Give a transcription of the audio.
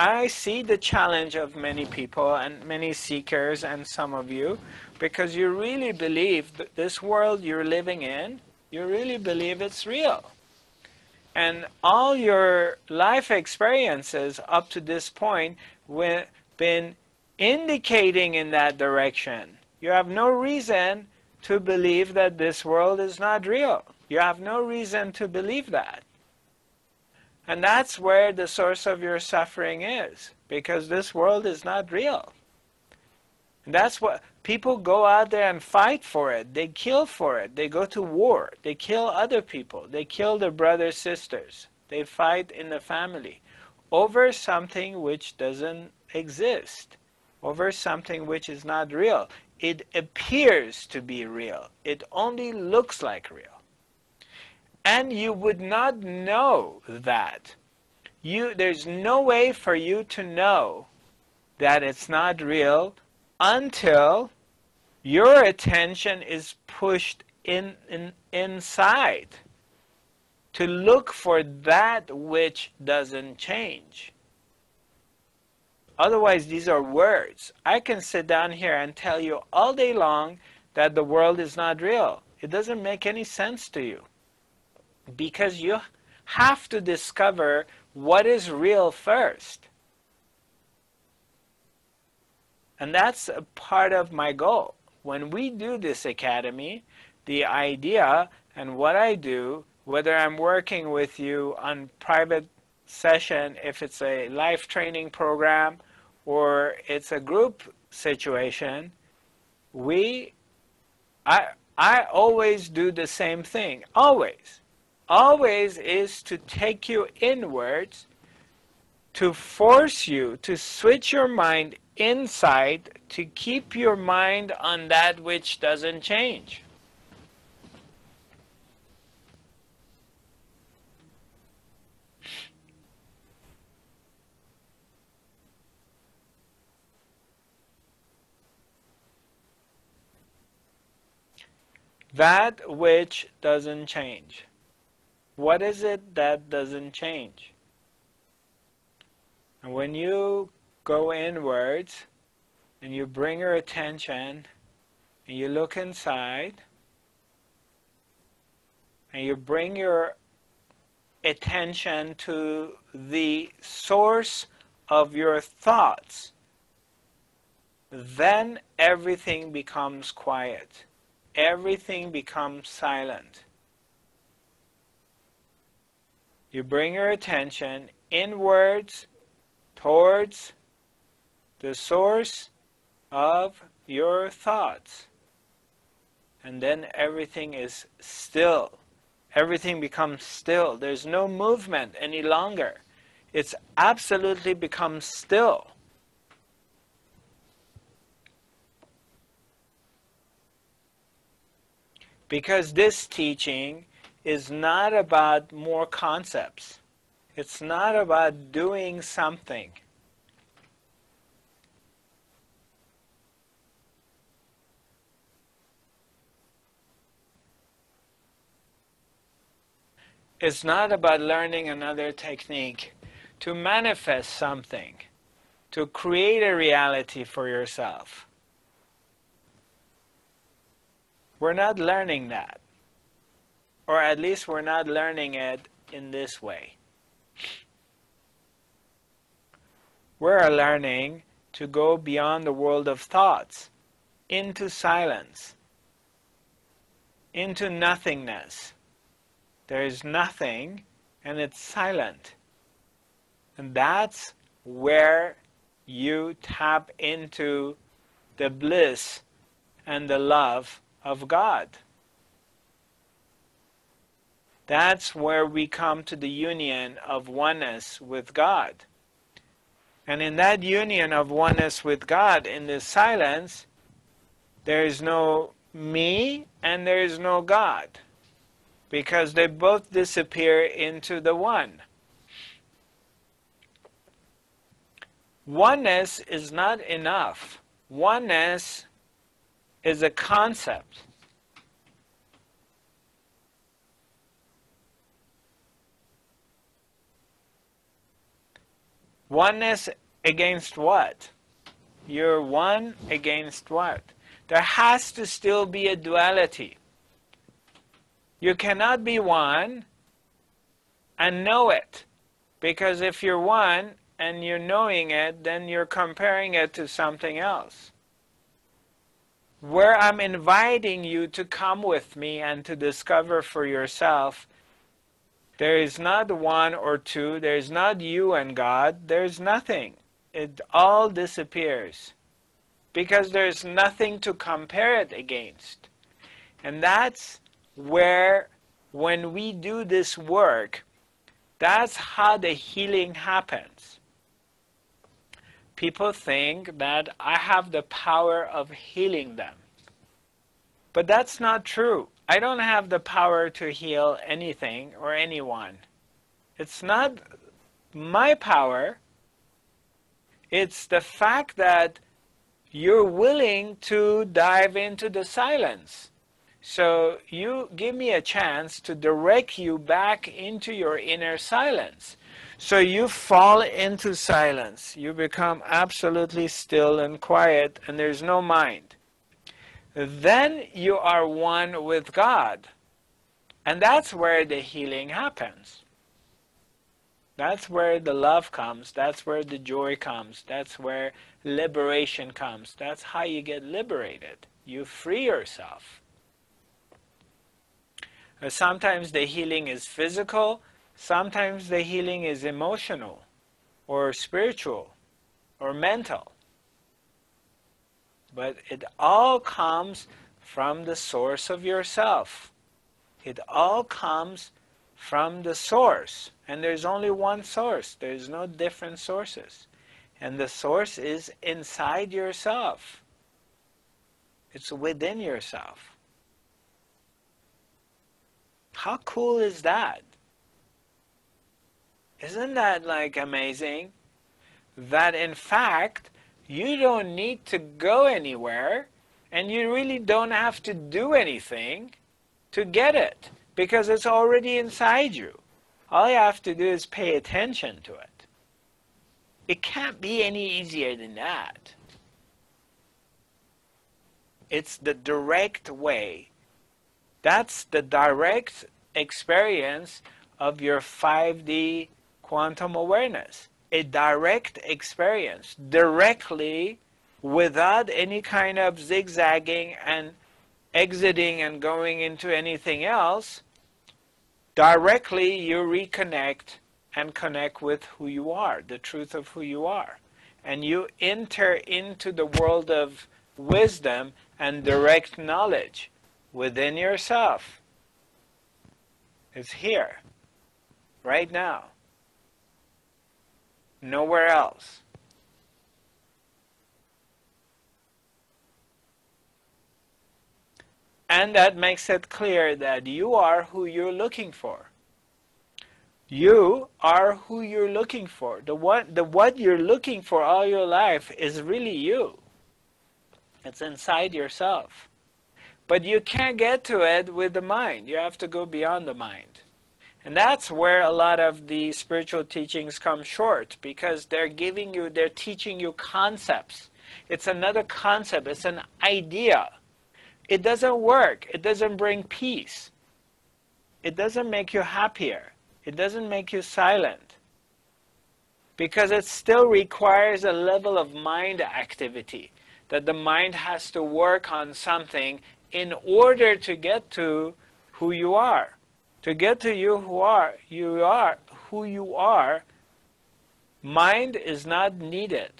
I see the challenge of many people and many seekers and some of you because you really believe that this world you're living in, you really believe it's real. And all your life experiences up to this point have been indicating in that direction. You have no reason to believe that this world is not real. You have no reason to believe that. And that's where the source of your suffering is, because this world is not real. And that's what people go out there and fight for it. They kill for it. They go to war. They kill other people. They kill their brothers, sisters. They fight in the family over something which doesn't exist, over something which is not real. It appears to be real. It only looks like real. And you would not know that. You, there's no way for you to know that it's not real until your attention is pushed in, in inside to look for that which doesn't change. Otherwise, these are words. I can sit down here and tell you all day long that the world is not real. It doesn't make any sense to you because you have to discover what is real first. And that's a part of my goal. When we do this academy, the idea and what I do, whether I'm working with you on private session, if it's a life training program or it's a group situation, we I I always do the same thing. Always always is to take you inwards, to force you to switch your mind inside, to keep your mind on that which doesn't change. That which doesn't change. What is it that doesn't change? And when you go inwards and you bring your attention and you look inside and you bring your attention to the source of your thoughts, then everything becomes quiet. Everything becomes silent you bring your attention inwards towards the source of your thoughts. And then everything is still. Everything becomes still. There's no movement any longer. It's absolutely becomes still. Because this teaching is not about more concepts. It's not about doing something. It's not about learning another technique to manifest something, to create a reality for yourself. We're not learning that. Or at least we're not learning it in this way. We're learning to go beyond the world of thoughts into silence, into nothingness. There is nothing and it's silent. And that's where you tap into the bliss and the love of God. That's where we come to the union of oneness with God. And in that union of oneness with God, in this silence, there is no me and there is no God. Because they both disappear into the one. Oneness is not enough. Oneness is a concept. Oneness against what? You're one against what? There has to still be a duality. You cannot be one and know it. Because if you're one and you're knowing it, then you're comparing it to something else. Where I'm inviting you to come with me and to discover for yourself, there is not one or two, there is not you and God, there's nothing. It all disappears. Because there's nothing to compare it against. And that's where, when we do this work, that's how the healing happens. People think that I have the power of healing them. But that's not true. I don't have the power to heal anything or anyone. It's not my power. It's the fact that you're willing to dive into the silence. So you give me a chance to direct you back into your inner silence. So you fall into silence. You become absolutely still and quiet, and there's no mind. Then you are one with God. And that's where the healing happens. That's where the love comes. That's where the joy comes. That's where liberation comes. That's how you get liberated. You free yourself. Uh, sometimes the healing is physical, sometimes the healing is emotional or spiritual or mental. But it all comes from the source of yourself. It all comes from the source. And there's only one source, there's no different sources. And the source is inside yourself, it's within yourself. How cool is that? Isn't that like amazing? That in fact, you don't need to go anywhere and you really don't have to do anything to get it because it's already inside you. All you have to do is pay attention to it. It can't be any easier than that. It's the direct way that's the direct experience of your 5D quantum awareness. A direct experience, directly without any kind of zigzagging and exiting and going into anything else, directly you reconnect and connect with who you are, the truth of who you are. And you enter into the world of wisdom and direct knowledge within yourself. It's here, right now, nowhere else. And that makes it clear that you are who you're looking for. You are who you're looking for. The what, the what you're looking for all your life is really you. It's inside yourself. But you can't get to it with the mind. You have to go beyond the mind. And that's where a lot of the spiritual teachings come short because they're giving you, they're teaching you concepts. It's another concept, it's an idea. It doesn't work, it doesn't bring peace, it doesn't make you happier, it doesn't make you silent. Because it still requires a level of mind activity, that the mind has to work on something in order to get to who you are. To get to you who are, you are who you are, mind is not needed.